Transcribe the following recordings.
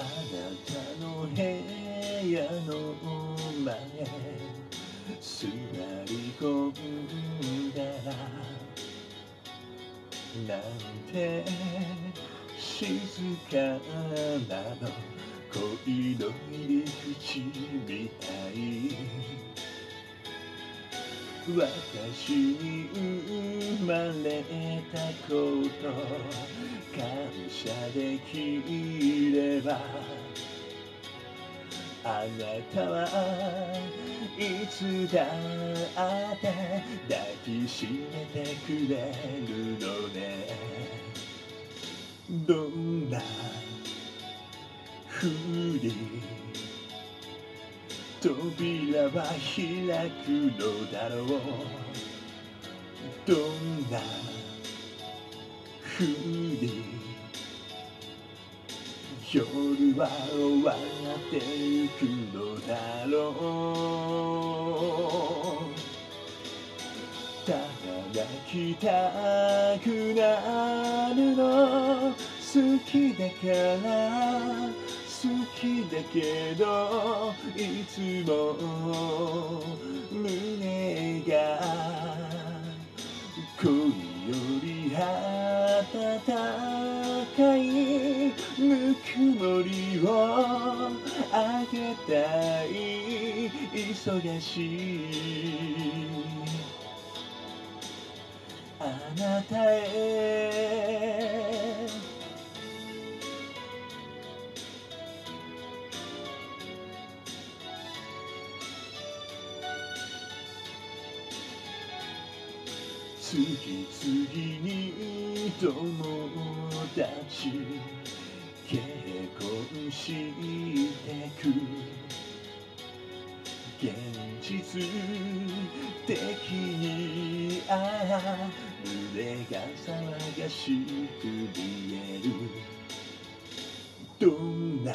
あなたの部屋の前座り込んだらなんて静かなの恋の入り口みたい私に生まれたこと感謝できればあなたはいつだって抱きしめてくれるのね。どんなふり扉は開くのだろう。どんなふり夜は終わってゆくのだろう。ただ泣きたくなるの。好きだから。好きだけどいつも胸が恋より暖かいぬくもりをあげたい忙しいあなたへしてく現実的にああ胸が騒がしく見える。どんな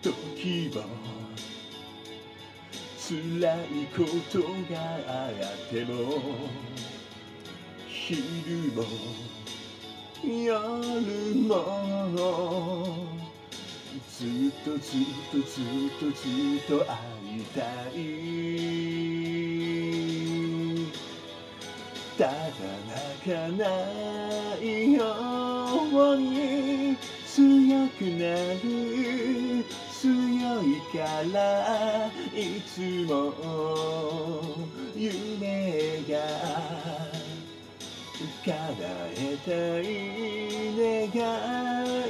時も辛いことがあっても昼も夜もずっとずっとずっとずっと会いたい。ただ泣かないように強くなる強いからいつも夢が叶えたい願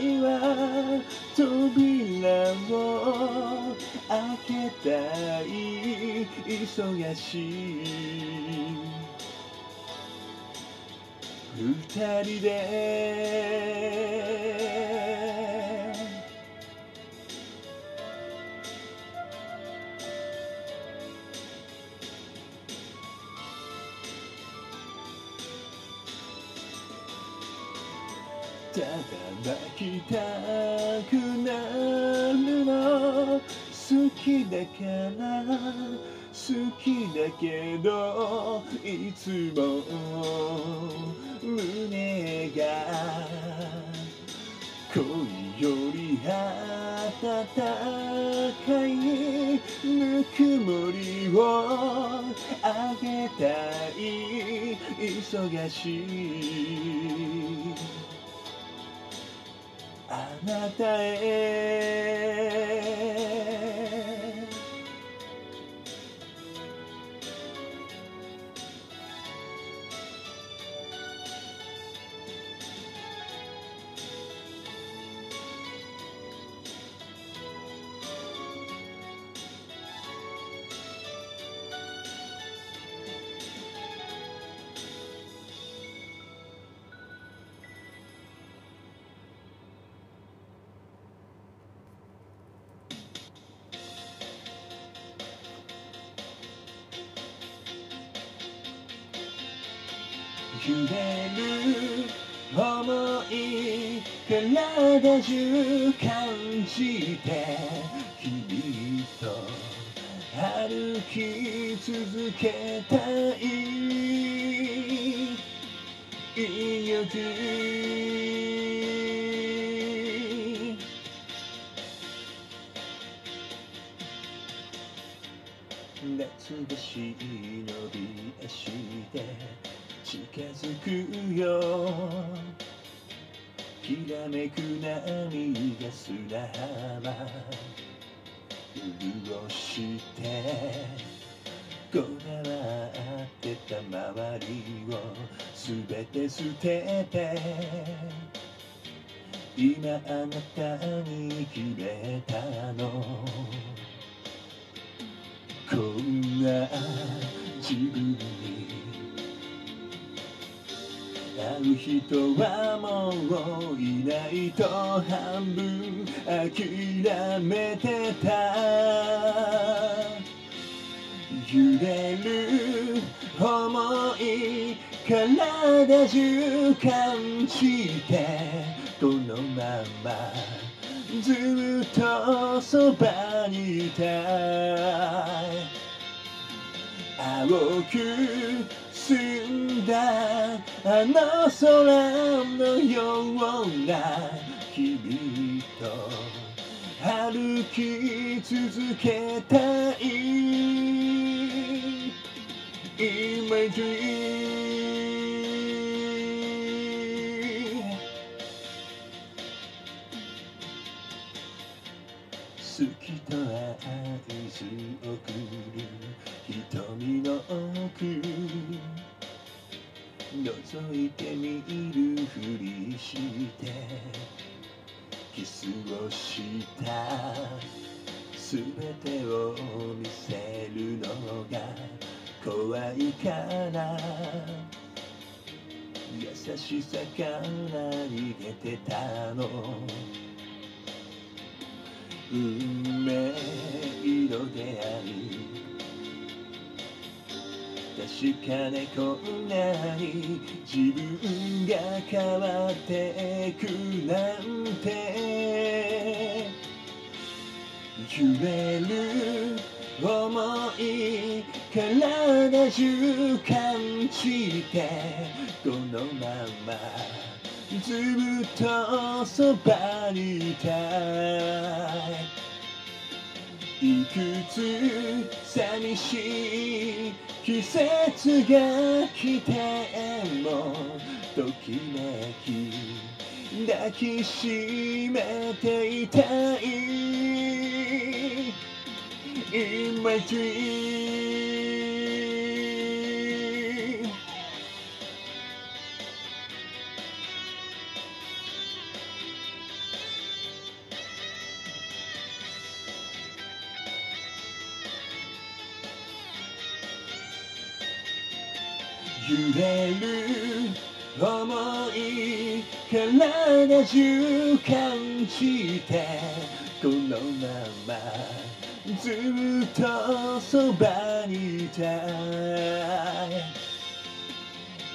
いは扉を開けたい忙しい。二人できだから好きだけどいつも胸が恋より暖かいぬくもりをあげたい。忙しい。あなたへ。体中感じて君と歩き続けたいいいよ夏橋し伸び足で近づくよめく波が砂浜潤してこだわってた周りをすべて捨てて今あなたに決めたの。こんな自分にう人はもういないと半分諦めてた揺れる思い体中感じてこのままずっとそばにいたい青く澄んだあの空のよ。うな君と歩き続けたい In my dream 好きと合図送る瞳の奥覗いてみるふりしてキスをした。すべてを見せるのが怖いから優しさから逃げてたの。運命の出会い確かねこんなに自分が変わってくなんて。揺れる思い体中感じて。このままずっとそばにいたい。いくつ寂しい季節が来てもときめき抱きしめていたい。In my dream 揺れる思い体中感じてこのままずっとそばにいたい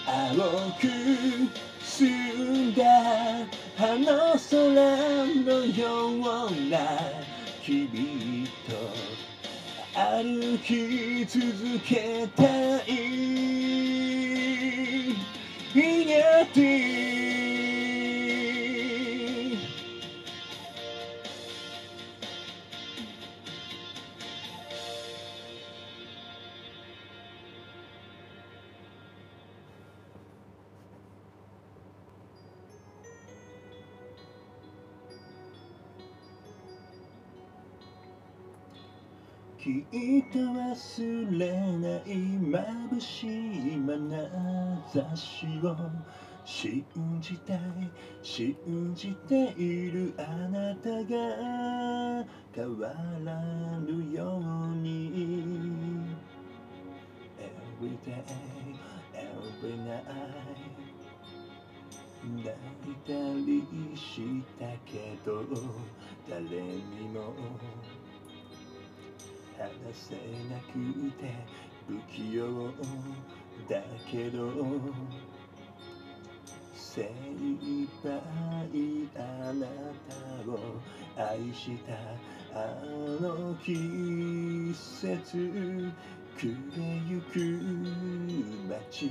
青く澄んだあの空のような君と歩き続けたい y de ti. きっと忘れない眩しい眼差しを信じたい信じているあなたが変わらぬように。Every day, every night 泣いたりしたけど誰にも話せなくて不器用だけど精一杯あなたを愛したあの季節暮れゆく街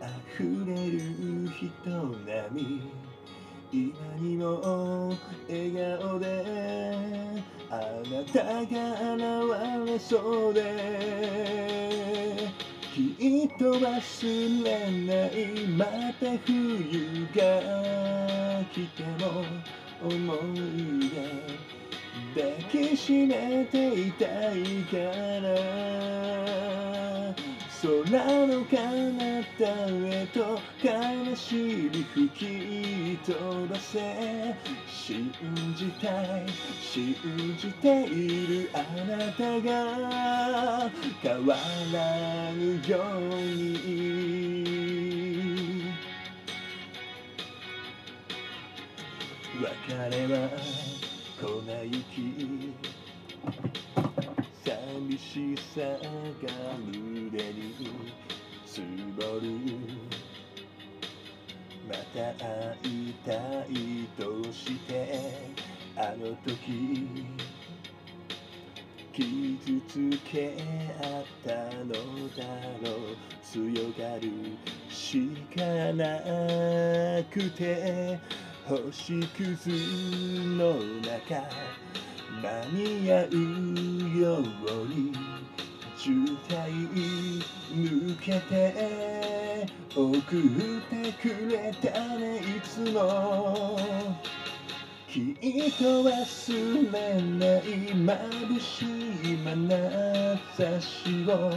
溢れる人波。今にも笑顔であなたが現れそうできっと忘れないまた冬が来ても思い出抱きしめていたいから空の彼方へと悲しみ吹き飛ばせ信じたい信じているあなたが変わらぬように別れは粉雪寂しさが胸に積もるまた会いたいとしてあの時傷つけ合ったのだろう強がるしかなくて星屑の中間に合うように渋滞抜けて送ってくれたね。いつも。きっと忘れない眩しい眼差しを。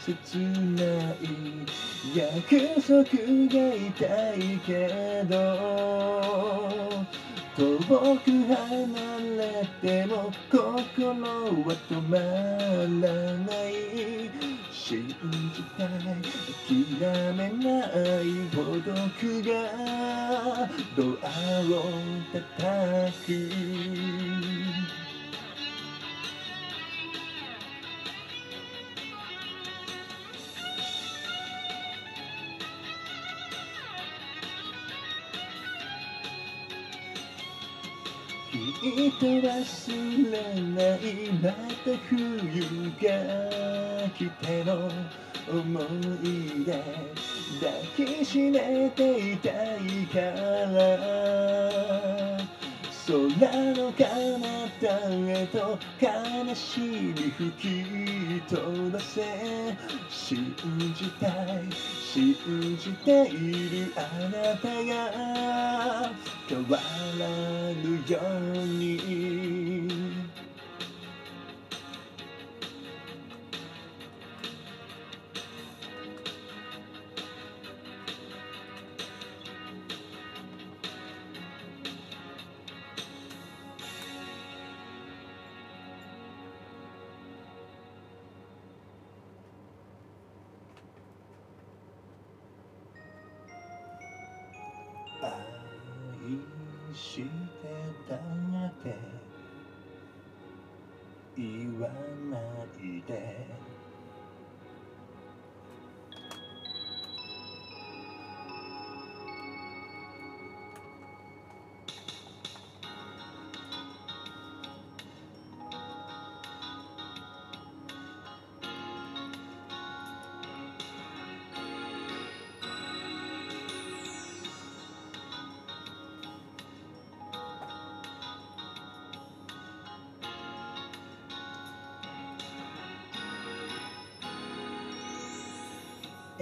切ない約束が痛いけど。遠く離れても心は止まらない。信じたい諦めない孤独がドアを叩く。いて忘れないまた冬が来ての思い出抱きしめていたいから。空の彼方へと悲しみ吹き飛ばせ信じたい信じているあなたが変わらぬように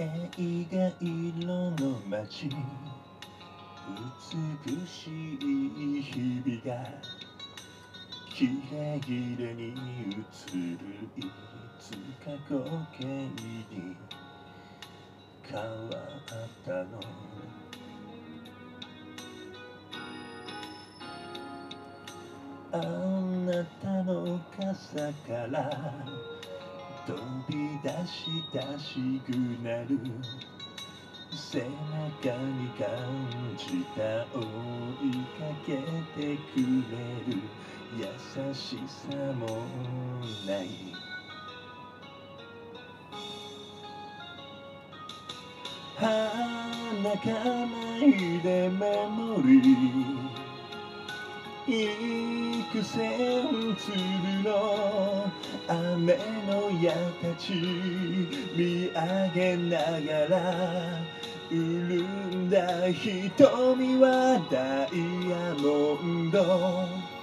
映画色の街美しい日々がキラキラに映るいつか光景に変わったのあなたの傘から飛び出したしくなる背中に感じた追いかけてくれる優しさもない。花かないで守り幾千粒の。雨の矢たち見上げながら潤んだ瞳はダイヤモンド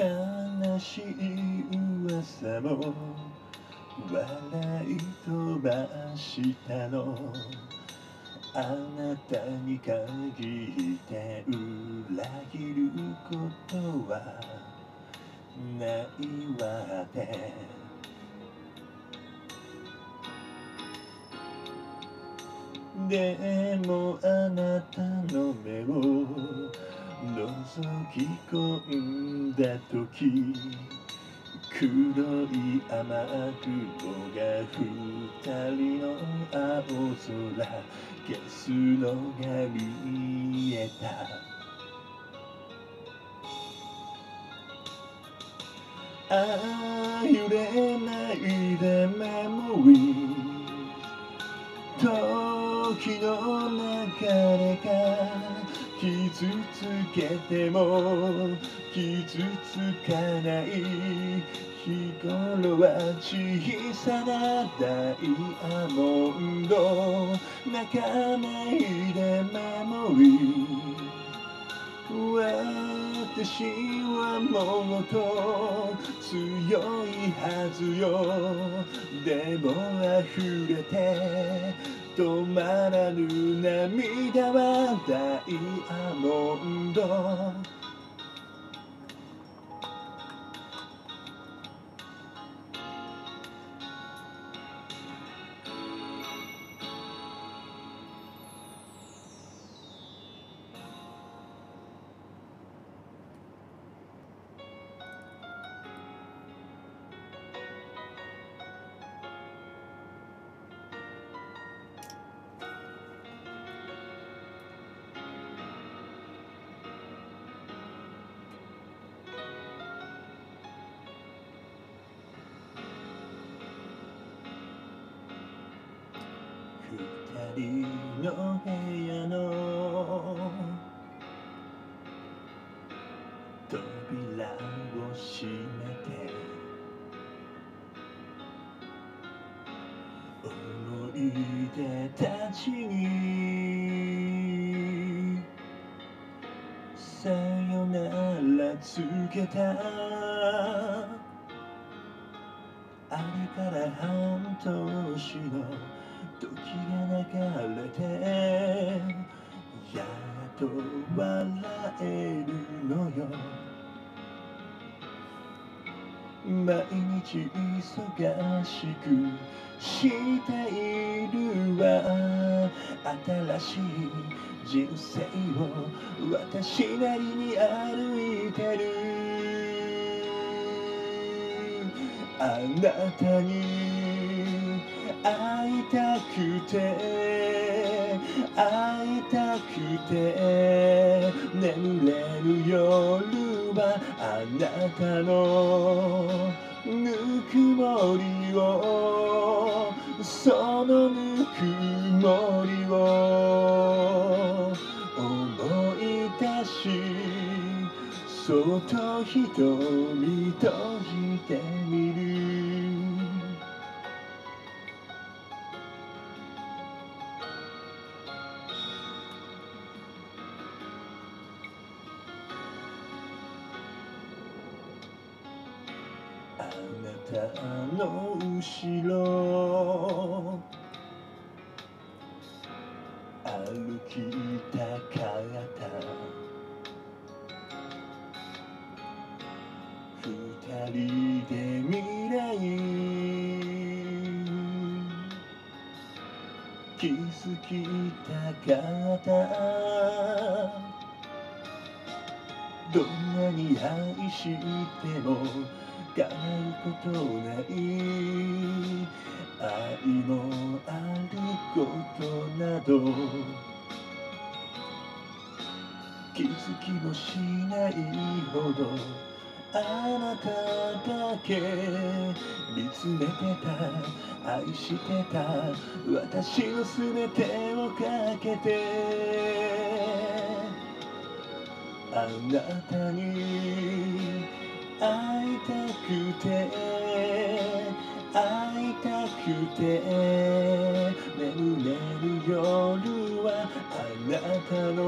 悲しい噂も笑い飛ばしたの。あなたに限って裏切ることはないわね。でもあなたの目を覗き込んだ時黒い雨雲が二人の青空消すのが見えた。ああ揺れないでメモリー。時の流れが傷つけても傷つかない日頃は小さなダイヤモンド泣かないでメモリー私はもっと強いはずよ。でも溢れて止まらぬ涙はダイヤモンド。思い出たちにさよなら告げたあれから半年の時が流れてやっと笑えるのよ。毎日忙しくしているわ新しい人生を私なりに歩いてる。あなたに会いたくて会いたくて眠れる夜。はあなたのぬくもりをそのぬくもりを思い出しそっと瞳閉じてみるの後ろ。歩きたかった。二人で未来気づきたかった。どんなに愛しても叶うことない愛もあることなど気づきもしないほどあなただけ見つめてた愛してた私の全てをかけてあなたに会いたくて会いたくて眠れる夜はあなたの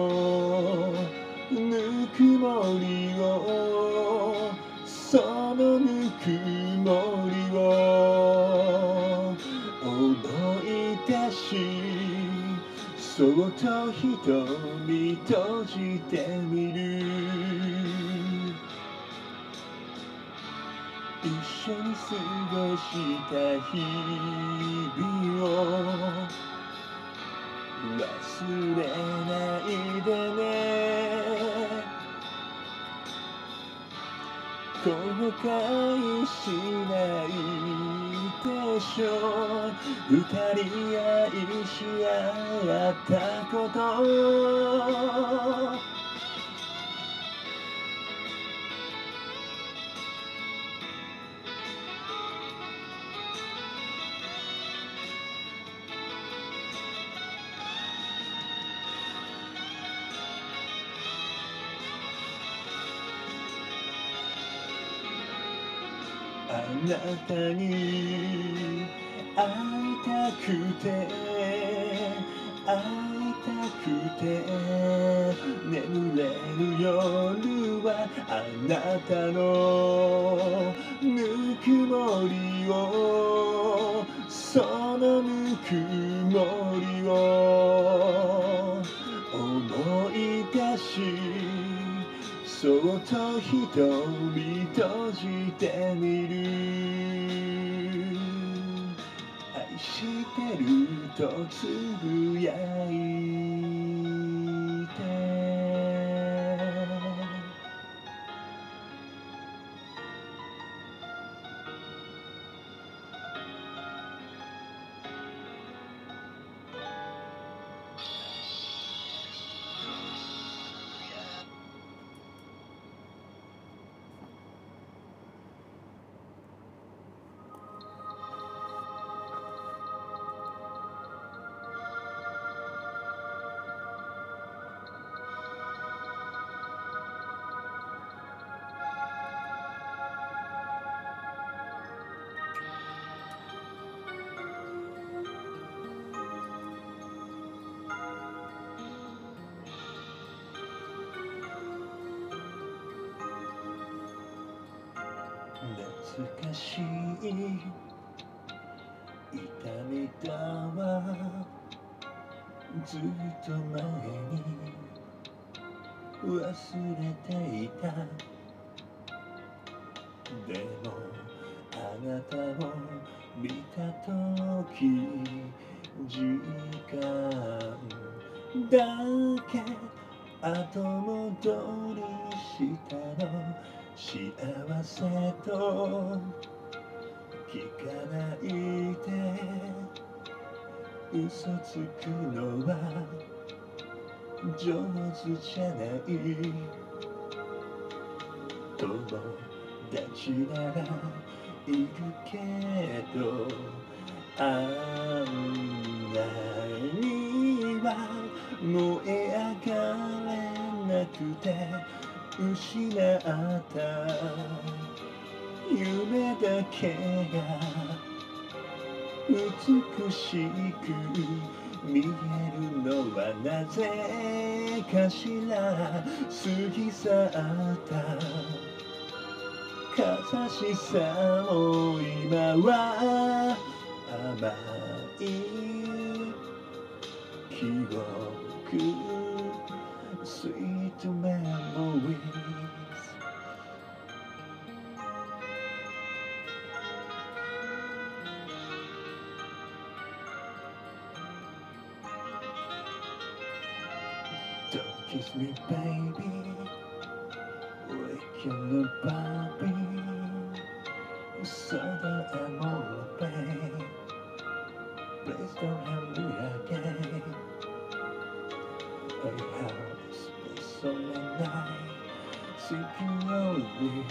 ぬくもりをそのぬくもりを思い出しそっと瞳閉じてみる。緒に過ごした日々を忘れないでね。後悔しないでしょ。う二人愛し合ったこと。たに会いたくて会いたくて眠れる夜はあなたのぬくもりをそのぬくもりを思い出しそっと瞳閉じてみる。愛してるとつぶやい懐かしい痛みだわずっと前に忘れていた。でもあなたを見た時時間だけ後戻りじゃない友達ならいるけどあんなには燃え上がれなくて失った夢だけが美しく見えるのはなぜ？かしら過ぎ去ったかしさも今は甘い。記憶。Sweet memory Kiss me, baby. Wake up, baby. Suddenly I'm all pain. Please don't have me again. I have spent so many nights seeking only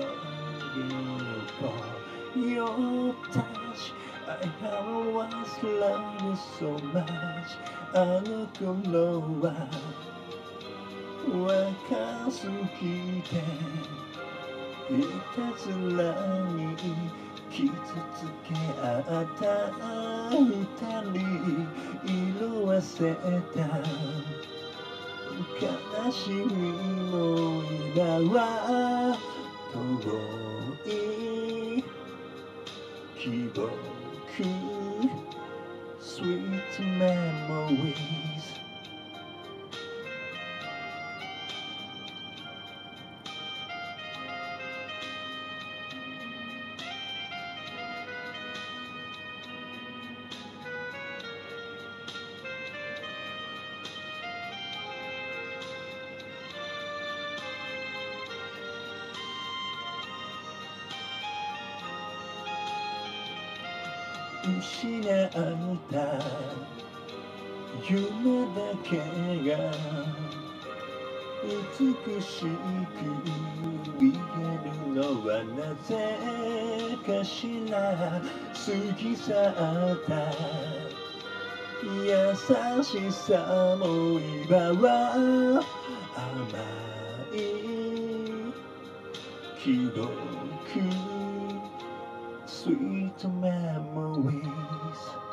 longing for your touch. I have once loved you so much. I look alone. 若すぎていた。ずらに傷つけ合った。二人色あせた。悲しみも今は遠い記憶 Sweet memories 美しく見えるのはなぜかしら過ぎ去った優しさも今は甘い記憶 sweet memories